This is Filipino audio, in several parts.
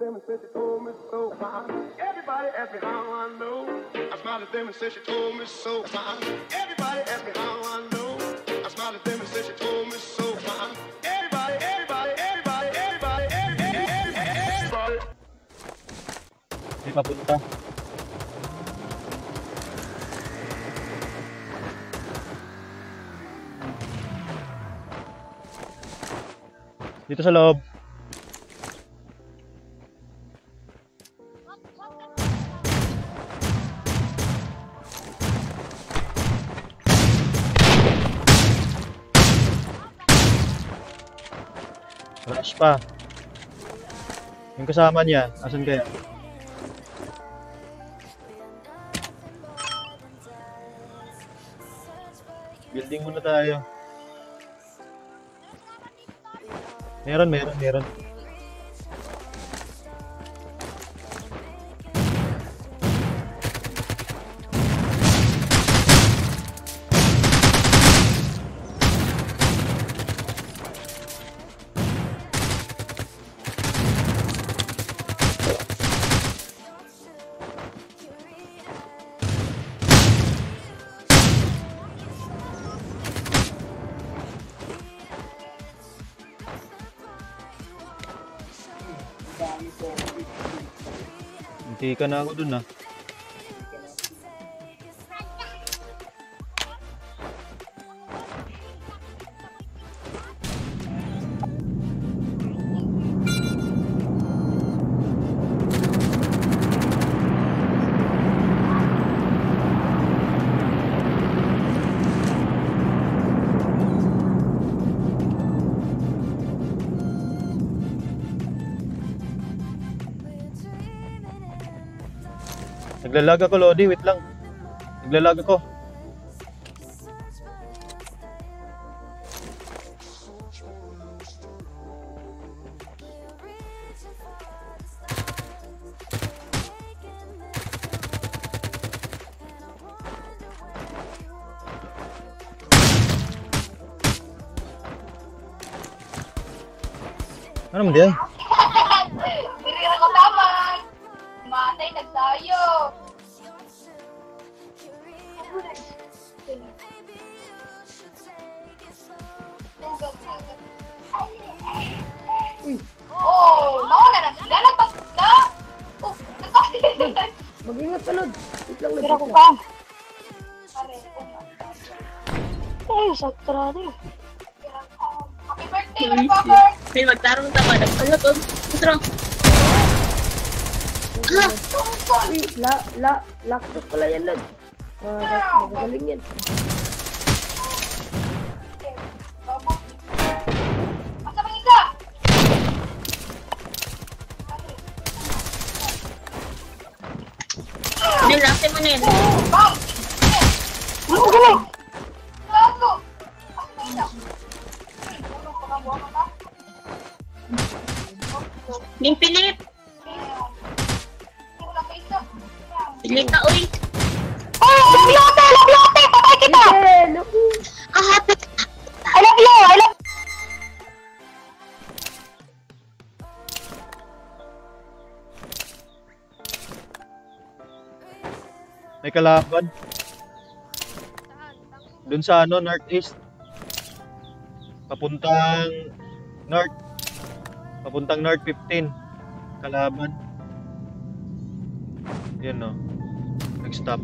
them and said she told me so. Everybody asked me how I know. I smiled at them and said she told me so. Everybody asked me how I know. I smiled at them and said she told me so. Everybody, everybody, everybody, everybody, everybody, everybody. May papunta. Dito sa loob. Pa. Yung kasama niya, asan kaya? Building muna tayo. Meron, meron, meron. Hindi ka na ako dun ah. Naglalag ako, Lodi. Wait lang. Naglalag ako. Ano mo diyan? Ka, Lod. Wait lang, Lod. Tira ko lang. Ay, sakra rin. Happy birthday, Robert! May magtarong tama. Ano to? Utro. Uy, la, la, laptop pala yan, Lod. Mag- Magagaling yan. Nilase mo na May kalaban. Doon sa ano, northeast. Papuntang north. Papuntang north 15. Kalaban. Yan no. Nag-stop.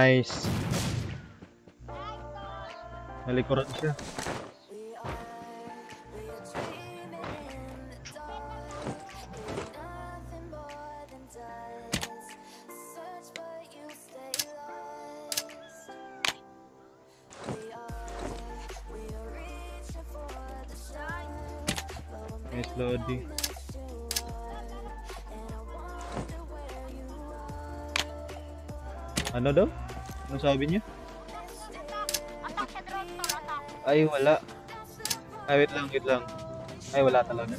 Nice. Nalikuran siya. Nice, Lodi. Ano daw? Ano sabi niya? Ay, wala. Ay, wait lang, wait lang. Ay, wala talaga.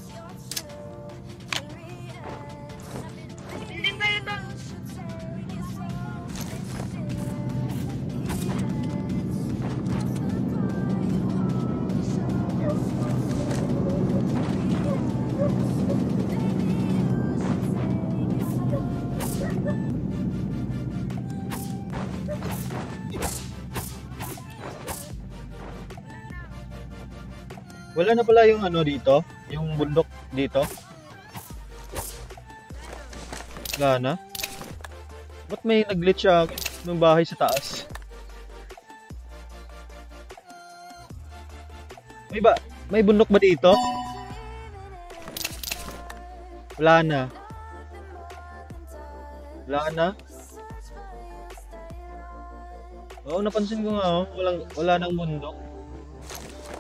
Wala na pala yung ano dito? Yung bundok dito? Wala na? Ba't may nag-glitch ng bahay sa taas? May ba? May bundok ba dito? Wala na. Wala na. Oo, napansin ko nga oh. Walang, wala nang bundok.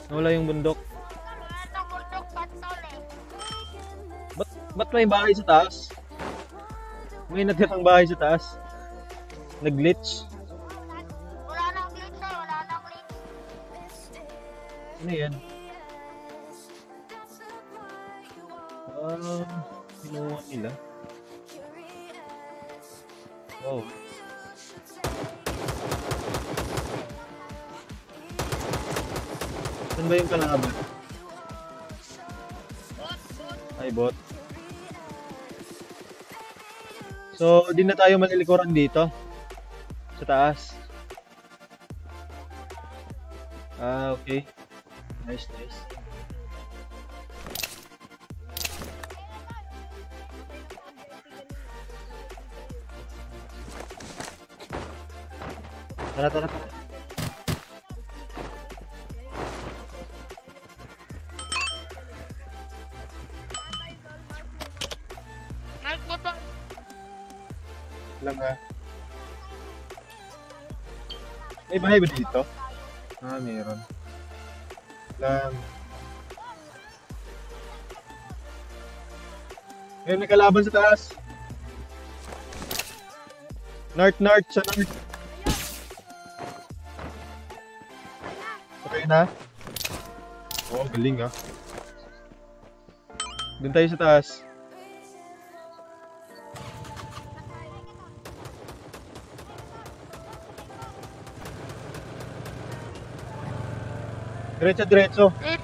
Wala yung bundok. Ba't, may bahay sa taas? May natirang bahay sa taas. Nag-glitch. Wala nang glitch eh, wala nang glitch. Ano yan? Ah, kinuha nila. Oh. Saan ba yung kalaban? Ay, bot. So, di na tayo malilikuran dito. Sa taas. Ah, okay. Nice, nice. Tara, tara, tara. Nagbuto. Lang ah. May bahay ba dito? Ah, meron. Lang. Ngayon may kalaban sa taas. North, north, sa north. Okay na? Oh, galing ah. Doon tayo sa taas. Diretso, diretso. Dito